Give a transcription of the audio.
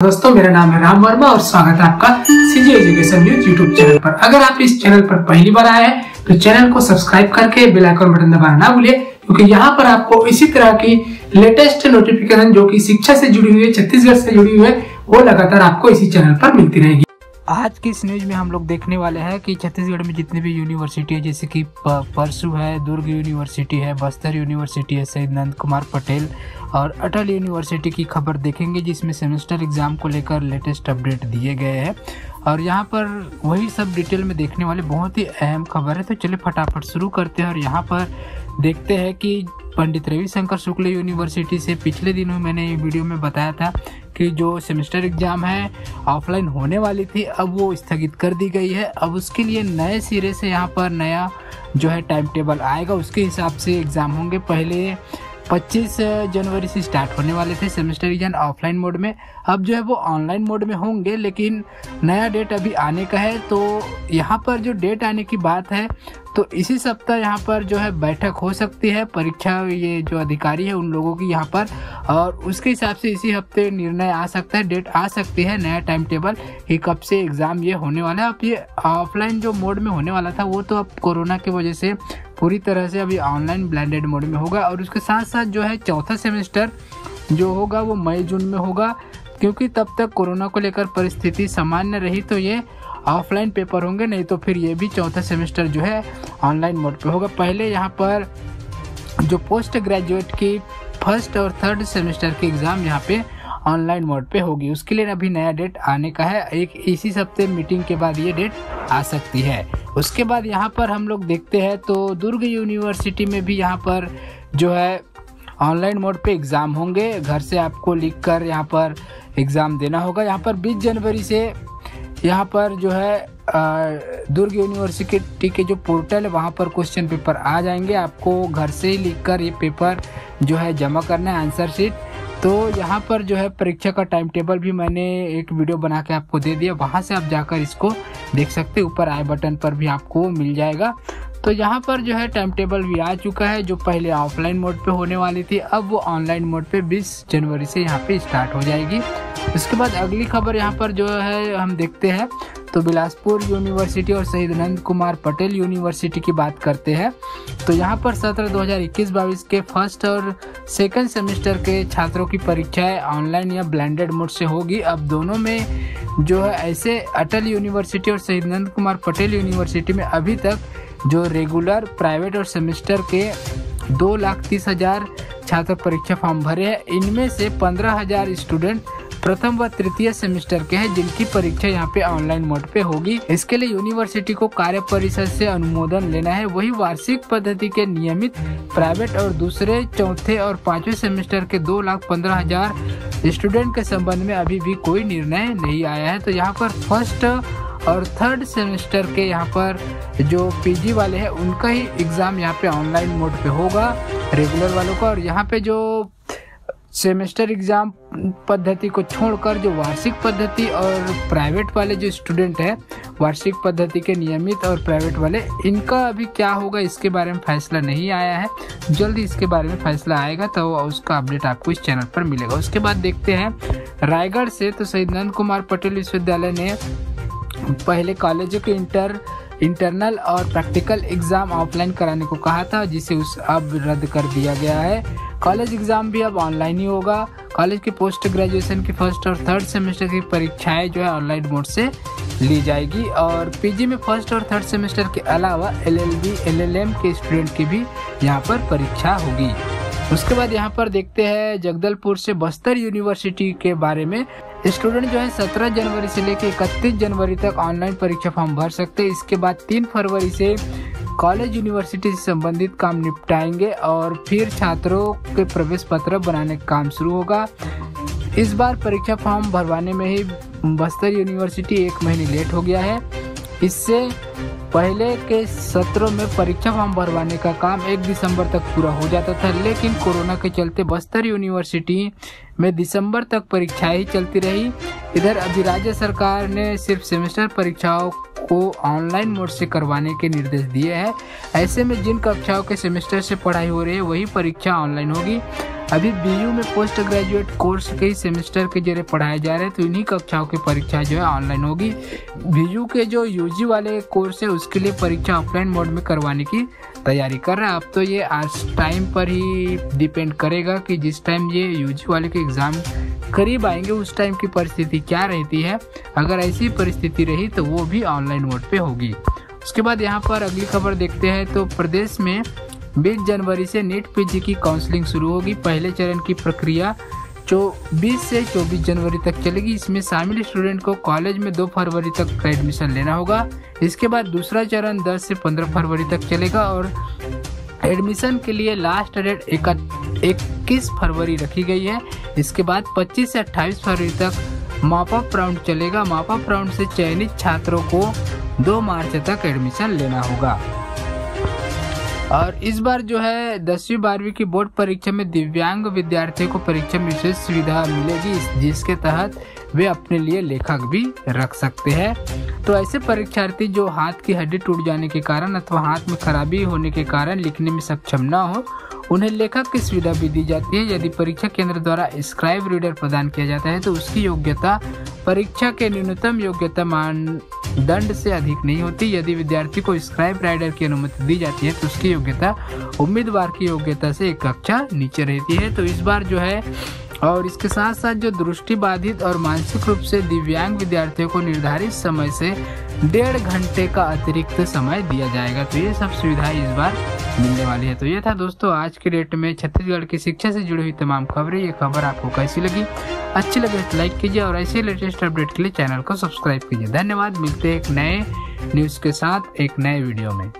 दोस्तों, मेरा नाम है राम वर्मा और स्वागत है आपका CG education news YouTube channel पर। अगर आप इस चैनल पर पहली बार आए हैं तो चैनल को सब्सक्राइब करके बेल आइकन बटन दबाना ना भूलिए, क्योंकि यहाँ पर आपको इसी तरह की लेटेस्ट नोटिफिकेशन जो कि शिक्षा से जुड़ी हुई है, छत्तीसगढ़ से जुड़ी हुई है, वो लगातार आपको इसी चैनल पर मिलती रहेगी। आज की इस न्यूज़ में हम लोग देखने वाले हैं कि छत्तीसगढ़ में जितनी भी यूनिवर्सिटी है, जैसे कि परसू है, दुर्ग यूनिवर्सिटी है, बस्तर यूनिवर्सिटी है शहीद नंद कुमार पटेल और अटल यूनिवर्सिटी की खबर देखेंगे, जिसमें सेमेस्टर एग्ज़ाम को लेकर लेटेस्ट अपडेट दिए गए हैं। और यहाँ पर वही सब डिटेल में देखने वाले बहुत ही अहम खबर है तो चलिए फटाफट शुरू करते हैं और यहाँ पर देखते हैं कि पंडित रविशंकर शुक्ल यूनिवर्सिटी से पिछले दिनों मैंने ये वीडियो में बताया था कि जो सेमेस्टर एग्ज़ाम है, ऑफलाइन होने वाली थी, अब वो स्थगित कर दी गई है। अब उसके लिए नए सिरे से यहाँ पर नया जो है टाइम टेबल आएगा, उसके हिसाब से एग्ज़ाम होंगे। पहले 25 जनवरी से स्टार्ट होने वाले थे सेमेस्टर एग्ज़ाम ऑफलाइन मोड में। अब जो है वो ऑनलाइन मोड में होंगे, लेकिन नया डेट अभी आने का है तो यहाँ पर जो डेट आने की बात है तो इसी सप्ताह यहाँ पर जो है बैठक हो सकती है, परीक्षा ये जो अधिकारी है उन लोगों की यहाँ पर, और उसके हिसाब से इसी हफ़्ते निर्णय आ सकता है डेट आ सकती है, नया टाइम टेबल कि कब से एग्ज़ाम ये होने वाला है। अब ये ऑफलाइन जो मोड में होने वाला था, वो तो अब कोरोना की वजह से पूरी तरह से अभी ऑनलाइन ब्लेंडेड मोड में होगा और उसके साथ साथ जो है चौथा सेमेस्टर जो होगा वो मई, जून में होगा, क्योंकि तब तक कोरोना को लेकर परिस्थिति सामान्य रही तो ये ऑफलाइन पेपर होंगे, नहीं तो फिर ये भी चौथा सेमेस्टर जो है ऑनलाइन मोड पे होगा। पहले यहाँ पर जो पोस्ट ग्रेजुएट की फ़र्स्ट और थर्ड सेमेस्टर की एग्ज़ाम यहाँ पे ऑनलाइन मोड पे होगी। उसके लिए अभी नया डेट आने का है। एक इसी हफ़्ते मीटिंग के बाद ये डेट आ सकती है। उसके बाद यहाँ पर हम लोग देखते हैं तो दुर्ग यूनिवर्सिटी में भी यहाँ पर जो है ऑनलाइन मोड पे एग्ज़ाम होंगे। घर से आपको लिख कर यहाँ पर एग्ज़ाम देना होगा। यहाँ पर 20 जनवरी से यहाँ पर जो है दुर्ग यूनिवर्सिटी के जो पोर्टल है, वहाँ पर क्वेश्चन पेपर आ जाएँगे। आपको घर से ही लिख कर ये पेपर जो है जमा करना है आंसर शीट तो यहाँ पर जो है परीक्षा का टाइम टेबल भी मैंने एक वीडियो बना के आपको दे दिया। वहाँ से आप जाकर इसको देख सकते ऊपर आई बटन पर भी आपको मिल जाएगा। तो यहाँ पर जो है टाइम टेबल भी आ चुका है, जो पहले ऑफलाइन मोड पे होने वाली थी, अब वो ऑनलाइन मोड पे 20 जनवरी से यहाँ पे स्टार्ट हो जाएगी। उसके बाद अगली खबर यहाँ पर जो है हम देखते हैं। तो बिलासपुर यूनिवर्सिटी और शहीद नंद कुमार पटेल यूनिवर्सिटी की बात करते हैं। तो यहाँ पर सत्र 2021-22 के फ़र्स्ट और सेकंड सेमेस्टर के छात्रों की परीक्षाएँ ऑनलाइन या ब्लेंडेड मोड से होगी। अब दोनों में जो है, ऐसे अटल यूनिवर्सिटी और शहीद नंद कुमार पटेल यूनिवर्सिटी में अभी तक जो रेगुलर, प्राइवेट और सेमेस्टर के दो लाख तीस हज़ार छात्र परीक्षा फॉर्म भरे हैं। इनमें से पंद्रह हज़ार स्टूडेंट प्रथम व तृतीय सेमेस्टर के हैं, जिनकी परीक्षा यहाँ पे ऑनलाइन मोड पे होगी। इसके लिए यूनिवर्सिटी को कार्य परिषद से अनुमोदन लेना है। वही वार्षिक पद्धति के नियमित प्राइवेट और दूसरे चौथे और पाँचवें सेमेस्टर के दो लाख पंद्रह हज़ार स्टूडेंट के संबंध में अभी भी कोई निर्णय नहीं आया है। तो यहाँ पर फ़र्स्ट और थर्ड सेमेस्टर के यहाँ पर जो पीजी वाले हैं, उनका ही एग्ज़ाम यहाँ पे ऑनलाइन मोड पे होगा रेगुलर वालों का। और यहाँ पे जो सेमेस्टर एग्ज़ाम पद्धति को छोड़कर जो वार्षिक पद्धति और प्राइवेट वाले जो स्टूडेंट हैं, वार्षिक पद्धति के नियमित और प्राइवेट वाले, इनका अभी क्या होगा, इसके बारे में फैसला नहीं आया है। जल्दी इसके बारे में फैसला आएगा तो उसका अपडेट आपको इस चैनल पर मिलेगा। उसके बाद देखते हैं, रायगढ़ से तो शहीद नंद कुमार पटेल विश्वविद्यालय ने पहले कॉलेजों के इंटर, इंटरनल और प्रैक्टिकल एग्ज़ाम ऑफलाइन कराने को कहा था, जिसे उस अब रद्द कर दिया गया है। कॉलेज एग्ज़ाम भी अब ऑनलाइन ही होगा। कॉलेज की पोस्ट ग्रेजुएशन की फ़र्स्ट और थर्ड सेमेस्टर की परीक्षाएँ जो है ऑनलाइन मोड से ली जाएगी। और पीजी में फ़र्स्ट और थर्ड सेमेस्टर के अलावा एलएलबी, एलएलएम के स्टूडेंट की भी यहाँ पर परीक्षा होगी। उसके बाद यहाँ पर देखते हैं जगदलपुर से बस्तर यूनिवर्सिटी के बारे में। स्टूडेंट जो है 17 जनवरी से लेकर 31 जनवरी तक ऑनलाइन परीक्षा फॉर्म भर सकते हैं। इसके बाद 3 फरवरी से कॉलेज यूनिवर्सिटी से संबंधित काम निपटाएँगे और फिर छात्रों के प्रवेश पत्र बनाने का काम शुरू होगा। इस बार परीक्षा फॉर्म भरवाने में ही बस्तर यूनिवर्सिटी एक महीने लेट हो गया है। इससे पहले के सत्रों में परीक्षा फॉर्म भरवाने का काम एक दिसंबर तक पूरा हो जाता था, लेकिन कोरोना के चलते बस्तर यूनिवर्सिटी में दिसंबर तक परीक्षाएँ ही चलती रही। इधर अभी राज्य सरकार ने सिर्फ़ सेमेस्टर परीक्षाओं को ऑनलाइन मोड से करवाने के निर्देश दिए हैं। ऐसे में जिन कक्षाओं के सेमेस्टर से पढ़ाई हो रही है, वही परीक्षा ऑनलाइन होगी। अभी बीयू में पोस्ट ग्रेजुएट कोर्स कई सेमेस्टर के ज़रिए पढ़ाए जा रहे हैं तो इन्हीं कक्षाओं की परीक्षा जो है ऑनलाइन होगी। बीयू के जो यूजी वाले कोर्स है, उसके लिए परीक्षा ऑफलाइन मोड में करवाने की तैयारी कर रहा है। अब तो ये आज टाइम पर ही डिपेंड करेगा कि जिस टाइम ये यूजी वाले के एग्ज़ाम करीब आएँगे, उस टाइम की परिस्थिति क्या रहती है। अगर ऐसी परिस्थिति रही तो वो भी ऑनलाइन मोड पे होगी। उसके बाद यहाँ पर अगली खबर देखते हैं तो प्रदेश में 20 जनवरी से नीट पीजी की काउंसलिंग शुरू होगी। पहले चरण की प्रक्रिया जो 20 से 24 जनवरी तक चलेगी इसमें शामिल स्टूडेंट को कॉलेज में 2 फरवरी तक एडमिशन लेना होगा। इसके बाद दूसरा चरण 10 से 15 फरवरी तक चलेगा और एडमिशन के लिए लास्ट डेट इक्कीस फरवरी रखी गई है। इसके बाद 25 से 28 फरवरी तक मापअप राउंड चलेगा। मापअप राउंड से चयनित छात्रों को 2 मार्च तक एडमिशन लेना होगा। और इस बार जो है, दसवीं, बारहवीं की बोर्ड परीक्षा में दिव्यांग विद्यार्थियों को परीक्षा में विशेष सुविधा मिलेगी जिसके तहत वे अपने लिए लेखक भी रख सकते हैं। तो ऐसे परीक्षार्थी जो हाथ की हड्डी टूट जाने के कारण अथवा हाथ में खराबी होने के कारण लिखने में सक्षम न हो उन्हें लेखक की सुविधा भी दी जाती है। यदि परीक्षा केंद्र द्वारा स्क्राइब रीडर प्रदान किया जाता है तो उसकी योग्यता परीक्षा के न्यूनतम योग्यता मानदंड से अधिक नहीं होती। यदि विद्यार्थी को स्क्राइब राइडर की अनुमति दी जाती है तो उसकी योग्यता उम्मीदवार की योग्यता से एक कक्षा नीचे रहती है। तो इस बार जो है और इसके साथ साथ जो दृष्टि बाधित और मानसिक रूप से दिव्यांग विद्यार्थियों को निर्धारित समय से डेढ़ घंटे का अतिरिक्त समय दिया जाएगा। तो ये सब सुविधाएँ इस बार मिलने वाली है। तो ये था दोस्तों आज के डेट में छत्तीसगढ़ की शिक्षा से जुड़ी हुई तमाम खबरें। ये खबर आपको कैसी लगी? अच्छी लगे तो लाइक कीजिए और ऐसे लेटेस्ट अपडेट के लिए चैनल को सब्सक्राइब कीजिए। धन्यवाद, मिलते हैं एक नए न्यूज़ के साथ एक नए वीडियो में।